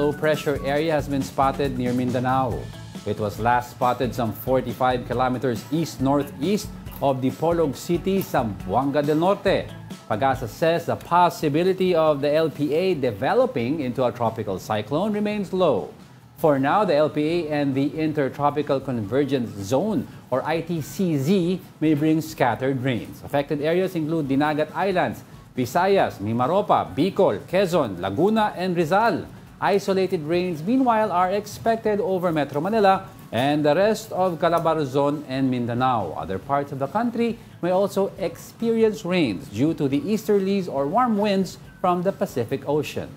low pressure area has been spotted near Mindanao. It was last spotted some 45 kilometers east-northeast of the Dipolog City, Zamboanga del Norte. Pagasa says the possibility of the LPA developing into a tropical cyclone remains low. For now, the LPA and the Intertropical Convergence Zone, or ITCZ, may bring scattered rains. Affected areas include Dinagat Islands, Visayas, Mimaropa, Bicol, Quezon, Laguna, and Rizal. Isolated rains, meanwhile, are expected over Metro Manila and the rest of Calabarzon and Mindanao. Other parts of the country may also experience rains due to the easterlies or warm winds from the Pacific Ocean.